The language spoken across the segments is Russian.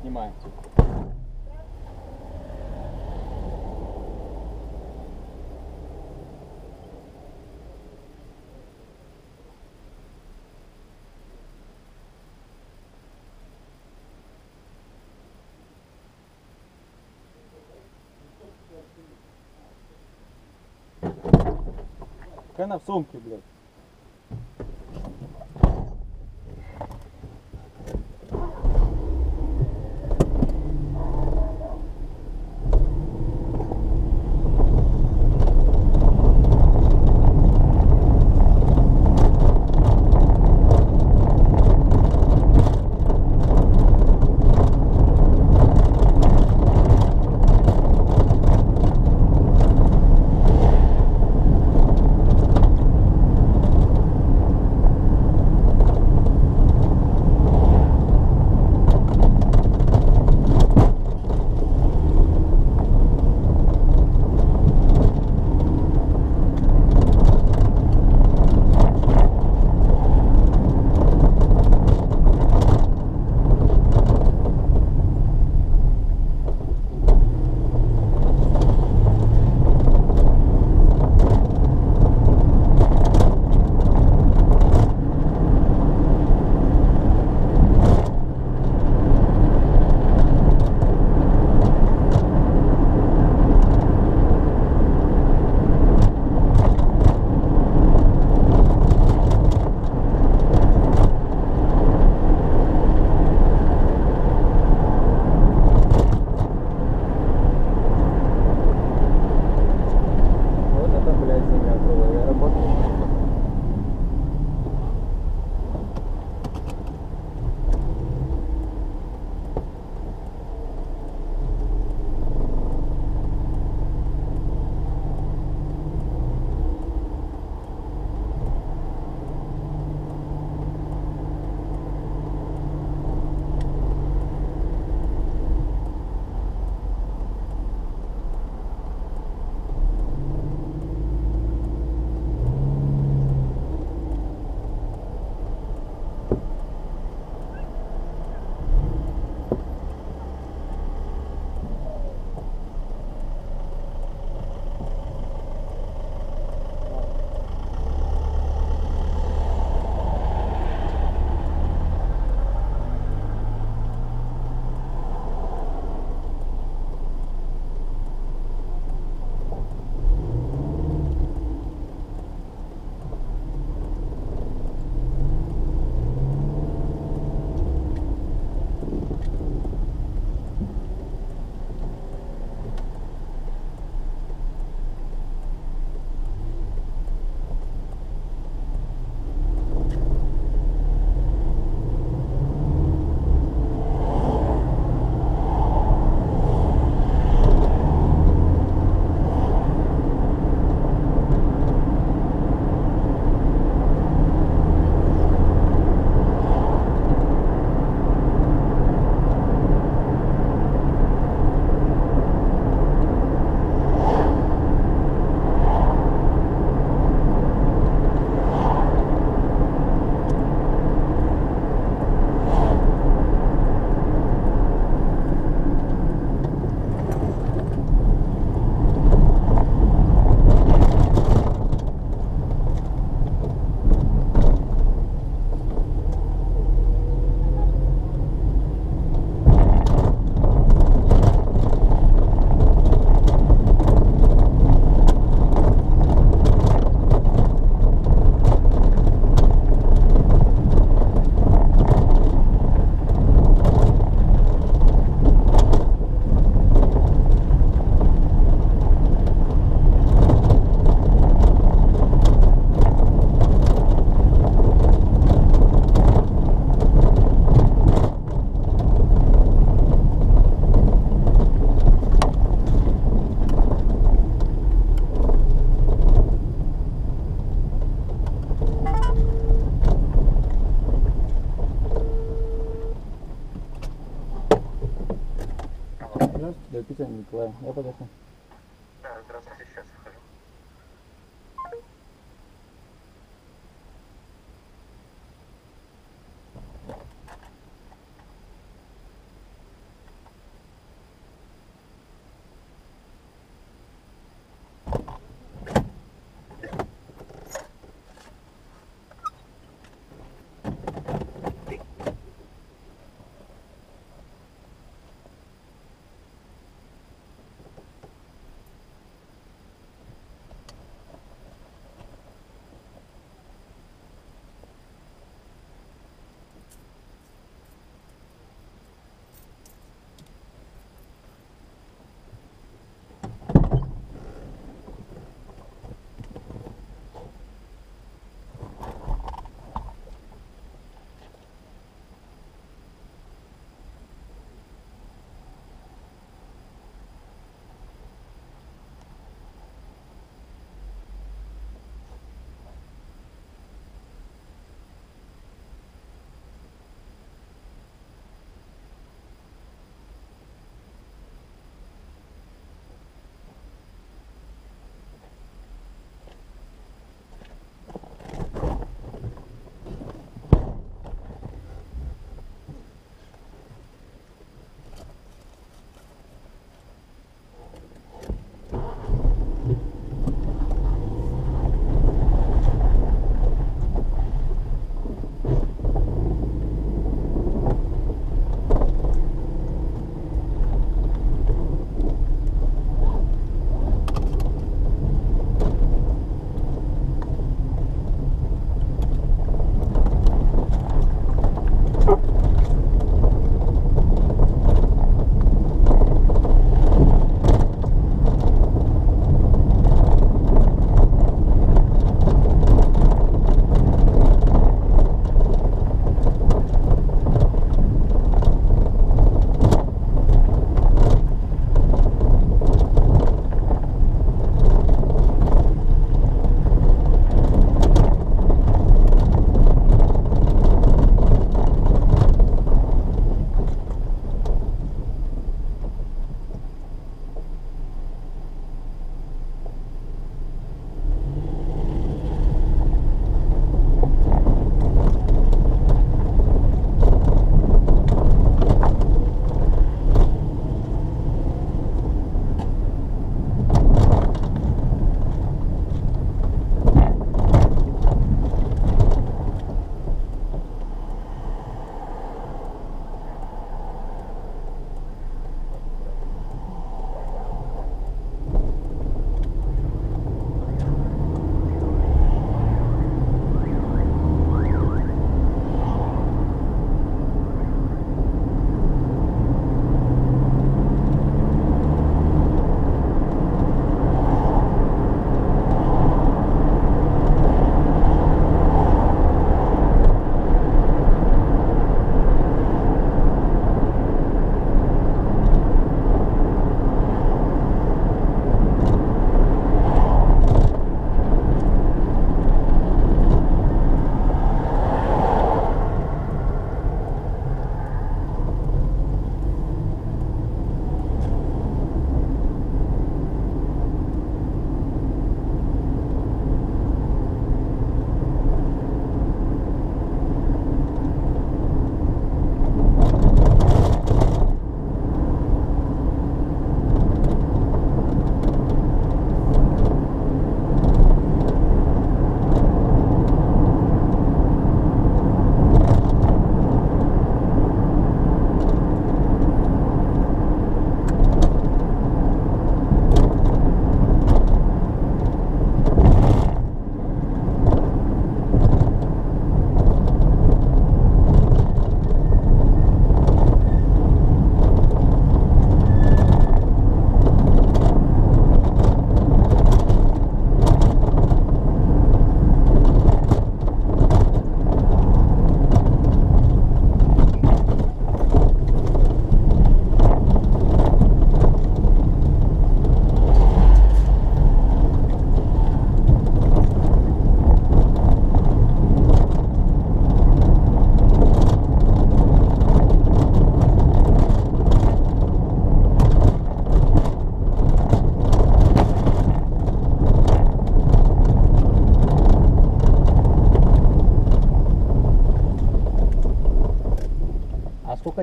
снимаем. Какая на сумке, блядь?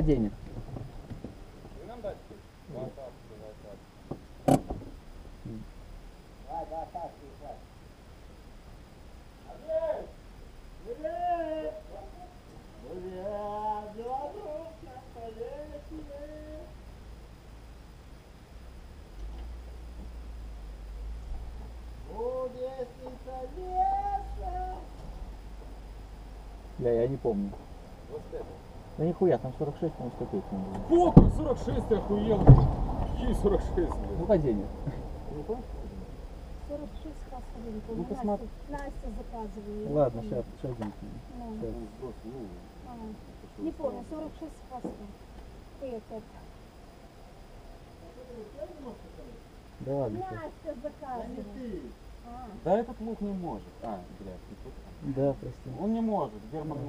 Денег. Так. Бля, я не помню. 25. Да нихуя, там 46, по 105 не было. Сколько? 46 ты охуел? Какие 46, блядь? Сколько денег? 46 хасовин. Ну, посмотри. Настя заказывает. Ладно, сейчас, сейчас. Ну, Щас. а, Не помню, 46 хасовин. Этот. Да ладно, щас. Настя заказывает. А, Да этот лук не может. А, блядь, не тут. Да, прости. Он не может. Герман,